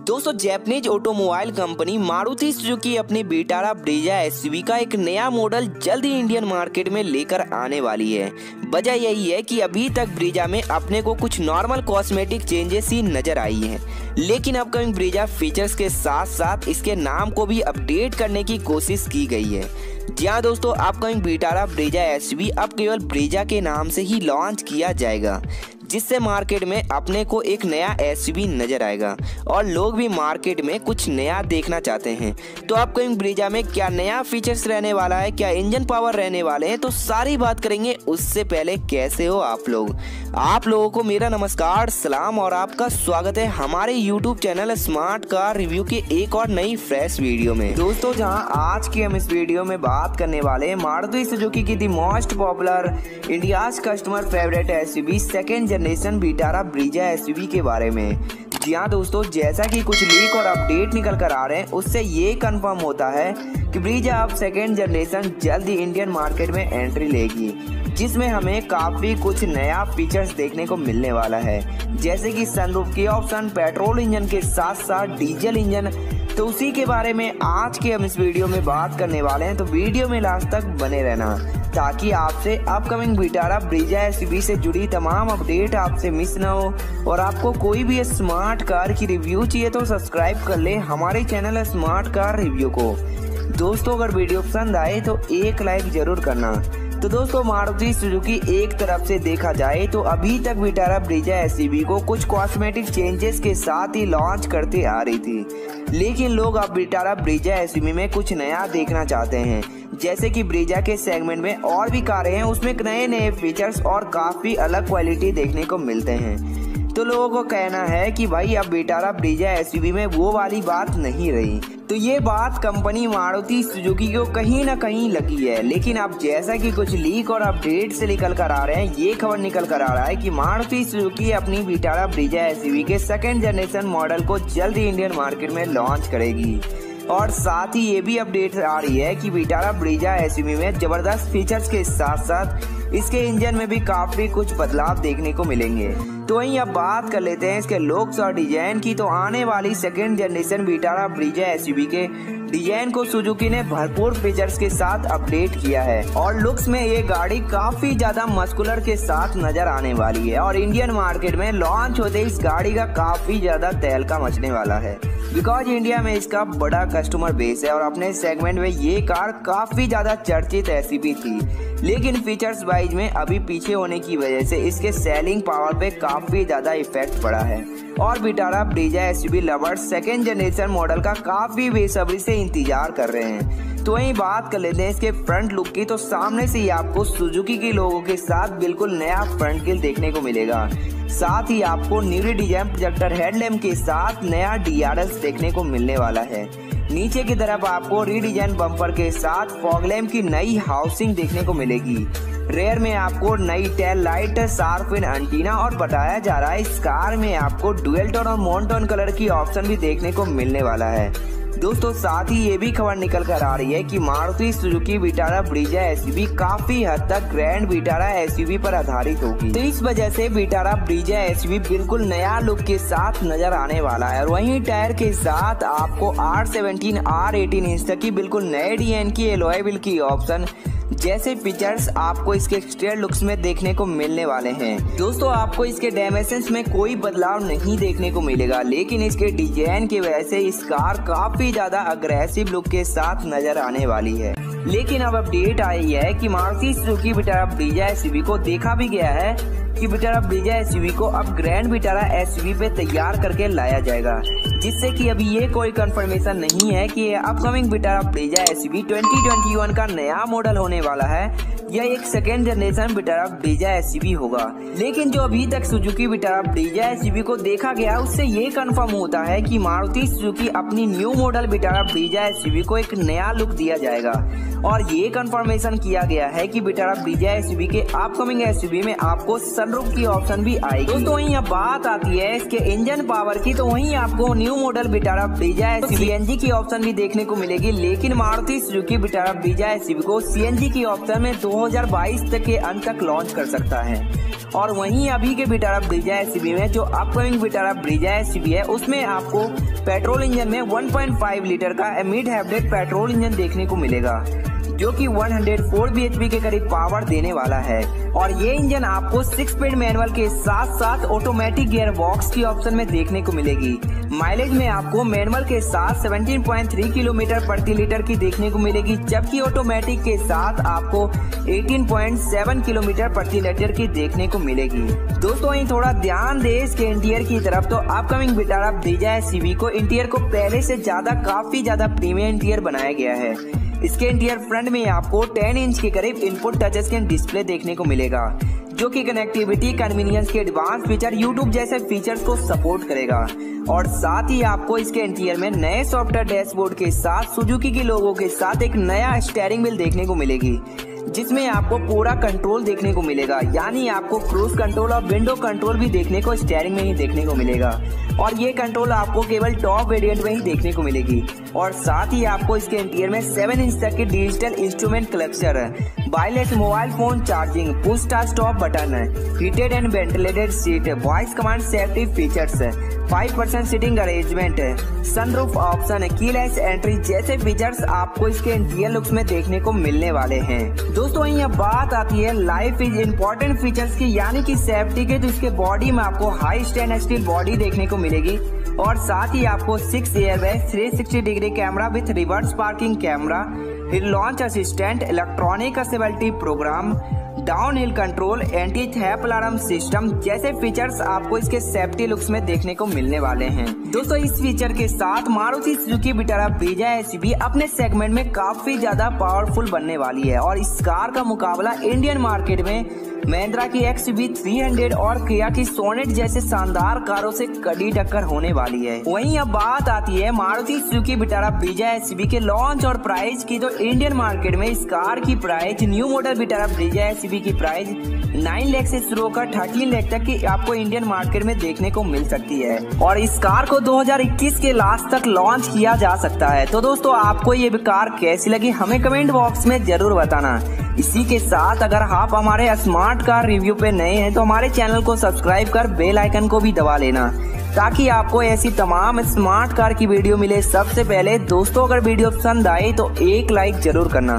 दोस्तों Japanese automobile company Maruti Suzuki अपनी Vitara Brezza SUV का एक नया मॉडल जल्द ही इंडियन मार्केट में लेकर आने वाली है। वजह यही है कि अभी तक ब्रेजा में अपने को कुछ नॉर्मल कॉस्मेटिक चेंजेस ही नज़र आई हैं। लेकिन अपकमिंग ब्रेजा फीचर्स के साथ साथ इसके नाम को भी अपडेट करने की कोशिश की गई है। जी हाँ दोस्तों अपकमिंग बेटारा ब्रेजा एस अब केवल ब्रेजा के नाम से ही लॉन्च किया जाएगा। जिससे मार्केट में अपने को एक नया एस नज़र आएगा। और लोग भी मार्केट में कुछ नया देखना चाहते हैं। तो इन ब्रिजा में क्या नया फीचर्स रहने वाला है, क्या इंजन पावर रहने वाले हैं तो सारी बात करेंगे उससे पहले कैसे हो आप लोग। आप लोगों को मेरा नमस्कार, सलाम और आपका स्वागत है हमारे YouTube channel smart car review के एक और नई फ्रेश वीडियो में। दोस्तों, जहाँ आज की हम इस वीडियो में बात करने वाले मारुति सुजुकी की the most popular India customer favourite S second generation Vitara Brezza SUV के बारे में। जी हाँ दोस्तों, जैसा कि कुछ लीक और अपडेट निकल कर आ रहे हैं, उससे ये कंफर्म होता है कि ब्रिजा अब सेकेंड जनरेशन जल्द ही इंडियन मार्केट में एंट्री लेगी, जिसमें हमें काफ़ी कुछ नया फीचर्स देखने को मिलने वाला है। जैसे कि सनरूफ के ऑप्शन पेट्रोल इंजन के साथ साथ डीजल इंजन तो उसी के बारे में आज के हम इस वीडियो में बात करने वाले हैं तो वीडियो में लास्ट तक बने रहना। ताकि आपसे अपकमिंग बिटारा ब्रिजा एस से जुड़ी तमाम अपडेट आपसे मिस ना हो। और आपको कोई भी स्मार्ट कार की रिव्यू चाहिए तो सब्सक्राइब कर ले हमारे चैनल स्मार्ट कार रिव्यू को। दोस्तों, अगर वीडियो पसंद आए तो एक लाइक ज़रूर करना। तो दोस्तों, मारुति सुजुकी एक तरफ़ से देखा जाए तो अभी तक विटारा ब्रिजा एस को कुछ कॉस्मेटिक चेंजेस के साथ ही लॉन्च करते आ रही थी। लेकिन लोग अब विटारा ब्रिजा एस में कुछ नया देखना चाहते हैं। जैसे कि ब्रिजा के सेगमेंट में और भी कारें हैं, उसमें नए नए फीचर्स और काफ़ी अलग क्वालिटी देखने को मिलते हैं। तो लोगों को कहना है कि भाई, अब बेटारा ब्रिजा एस में वो वाली बात नहीं रही। तो ये बात कंपनी मारुति सुजुकी को कहीं ना कहीं लगी है। लेकिन अब जैसा कि कुछ लीक और अपडेट से निकल कर आ रहे हैं, ये खबर निकल कर आ रहा है कि मारुति सुजुकी अपनी विटारा ब्रिजा एस के सेकेंड जनरेशन मॉडल को जल्द ही इंडियन मार्केट में लॉन्च करेगी। और साथ ही ये भी अपडेट आ रही है कि विटारा ब्रिजा एस में ज़बरदस्त फीचर्स के साथ साथ इसके इंजन में भी काफ़ी कुछ बदलाव देखने को मिलेंगे। तो वहीं अब बात कर लेते हैं इसके लुक्स और डिज़ाइन की। तो आने वाली second generation Vitara Brezza S के डिज़ाइन को सुजुकी ने भरपूर फीचर्स के साथ अपडेट किया है। और लुक्स में ये गाड़ी काफ़ी ज़्यादा मस्कुलर के साथ नज़र आने वाली है। और इंडियन मार्केट में लॉन्च होते इस गाड़ी का काफ़ी ज़्यादा तहलका मचने वाला है। बिकॉज़ इंडिया में इसका बड़ा कस्टमर बेस है और अपने सेगमेंट में ये कार काफ़ी ज़्यादा चर्चित भी थी। लेकिन फीचर्स वाइज में अभी पीछे होने की वजह से इसके सेलिंग पावर पे काफ़ी ज़्यादा इफ़ेक्ट पड़ा है। और Vitara Brezza S lover second generation model का काफ़ी बेसब्री से इंतज़ार कर रहे हैं। तो वही बात कर लेते हैं इसके फ्रंट लुक की तो सामने से ही आपको सुजुकी के लोगों के साथ बिल्कुल नया फ्रंट किल देखने को मिलेगा। साथ ही आपको न्यूली डिज़ाइन प्रोजेक्टर हेडलैम्प के साथ नया डी देखने को मिलने वाला है। नीचे की तरफ़ आपको रीडिजाइन बम्पर के साथ फॉगलैम्प की नई हाउसिंग देखने को मिलेगी। रेयर में आपको नई टेल लाइट सार्फिन एंटीना और बताया जा रहा है इस कार में आपको डुअल टोन और मोनटोन कलर की ऑप्शन भी देखने को मिलने वाला है। दोस्तों, साथ ही ये भी खबर निकल कर आ रही है कि Maruti Suzuki Vitara Brezza S काफ़ी हद तक ग्रैंड विटारा एस पर आधारित होगी। तो इस वजह से विटारा ब्रिजा एस बिल्कुल नया लुक के साथ नज़र आने वाला है। और वहीं टायर के साथ आपको R seventeen R eighteen inch तक की बिल्कुल नए डी की एलोएबिल की ऑप्शन जैसे फीचर्स आपको इसके एक्सटीरियर लुक्स में देखने को मिलने वाले हैं। दोस्तों, आपको इसके डायमेंशन में कोई बदलाव नहीं देखने को मिलेगा, लेकिन इसके डिज़ाइन की वजह से इस कार काफ़ी ज़्यादा अग्रेसिव लुक के साथ नज़र आने वाली है। लेकिन अब अपडेट आई है कि Maruti Suzuki Vitara Brezza SUV को देखा भी गया है। कि बिटारा ब्रिजा एस को अब ग्रैंड बिटारा एस पे तैयार करके लाया जाएगा, जिससे कि अभी ये कोई कंफर्मेशन नहीं है कि अपकमिंग बिटारा ब्रिजा एस 2021 का नया मॉडल होने वाला है। यह एक second generation Vitara Brezza S होगा। लेकिन जो अभी तक सुजुकी बिटारा ब्रिजा एस को देखा गया, उससे ये कंफर्म होता है कि मारुति सुजुकी अपनी new model Vitara Brezza S को एक नया लुक दिया जाएगा। और ये कंफर्मेशन किया गया है कि बिटारा ब्रिजा एस के अपकमिंग एस में आपको सनरूफ की ऑप्शन भी आएगी। दोस्तों, वहीं अब बात आती है इसके इंजन पावर की तो वहीं आपको new model Vitara Brezza S C की ऑप्शन भी देखने को मिलेगी। लेकिन Maruti Suzuki Vitara Brezza S को सी की ऑप्शन में दो 2022 तक के अंत तक लॉन्च कर सकता है। और वहीं अभी के बिटारा ब्रिजा एस में जो अपकमिंग बिटारा ब्रिजा एस है, उसमें आपको पेट्रोल इंजन में 1.5 लीटर का मिड हाइब्रिड पेट्रोल इंजन देखने को मिलेगा। जो कि 104 bhp के करीब पावर देने वाला है। और ये इंजन आपको सिक्स स्पीड मैनुअल के साथ साथ ऑटोमेटिक गियर बॉक्स की ऑप्शन में देखने को मिलेगी। माइलेज में आपको मैनुअल के साथ 17.3 किलोमीटर प्रति लीटर की देखने को मिलेगी, जबकि ऑटोमेटिक के साथ आपको 18.7 किलोमीटर प्रति लीटर की देखने को मिलेगी। दोस्तों वही थोड़ा ध्यान दे इसके इंटीरियर की तरफ़। तो अपकमिंग बिटारा ब्रिजा सीवी को इंटीरियर को पहले से ज़्यादा, काफ़ी ज़्यादा प्रीमियम इंटीरियर बनाया गया है। इसके इंटीरियर फ्रंट में आपको 10 इंच के करीब इनपुट टच स्क्रीन डिस्प्ले देखने को मिलेगा, जो कि कनेक्टिविटी कन्वीनियंस के एडवांस फीचर यूट्यूब जैसे फीचर्स को सपोर्ट करेगा। और साथ ही आपको इसके इंटीरियर में नए सॉफ्टवेयर डैशबोर्ड के साथ सुजुकी के लोगों के साथ एक नया स्टेयरिंग व्हील देखने को मिलेगी, जिसमें आपको पूरा कंट्रोल देखने को मिलेगा। यानी आपको क्रूज कंट्रोल और विंडो कंट्रोल भी देखने को स्टेयरिंग में ही देखने को मिलेगा। और ये कंट्रोल आपको केवल टॉप वेरिएंट में ही देखने को मिलेगी। और साथ ही आपको इसके इंटीरियर में सेवन इंच तक की digital instrument cluster wireless mobile phone charging push stop button heated and ventilated seat voice command safety features five percent seating arrangement sunroof option keyless entry जैसे फीचर्स आपको इसके इंटीरियर लुक्स में देखने को मिलने वाले हैं। दोस्तों, यहाँ बात आती है लाइफ इज़ इम्पोर्टेंट फीचर्स की, यानी कि सेफ्टी के तो इसके बॉडी में आपको हाई स्टैंड स्टील बॉडी देखने को मिलेगी। और साथ ही आपको six air bag three sixty degree camera with reverse parking camera launch assistant electronic stability program down hill control anti theft alarm system जैसे फीचर्स आपको इसके सेफ्टी लुक्स में देखने को मिलने वाले हैं। दोस्तों, इस फीचर के साथ Maruti Suzuki, Vitara Brezza S अपने सेगमेंट में काफ़ी ज़्यादा पावरफुल बनने वाली है। और इस कार का मुकाबला इंडियन मार्केट में महिंद्रा की एक्स वी थ्री हंड्रेड और किया की सोनेट जैसे शानदार कारों से कड़ी टक्कर होने वाली है। वहीं अब बात आती है Maruti Suzuki Vitara Brezza S के लॉन्च और प्राइस की। तो इंडियन मार्केट में इस कार की price new model Vitara Brezza S की प्राइस नाइन लेख से शुरू होकर थर्टीन लेख तक की आपको इंडियन मार्केट में देखने को मिल सकती है। और इस कार को 2021 के लास्ट तक लॉन्च किया जा सकता है। तो दोस्तों, आपको ये कार कैसी लगी हमें कमेंट बॉक्स में ज़रूर बताना। इसी के साथ अगर आप हमारे स्मार्ट कार रिव्यू पे नए हैं तो हमारे चैनल को सब्सक्राइब कर बेल आइकन को भी दबा लेना, ताकि आपको ऐसी तमाम स्मार्ट कार की वीडियो मिले। सबसे पहले दोस्तों, अगर वीडियो पसंद आए तो एक लाइक ज़रूर करना।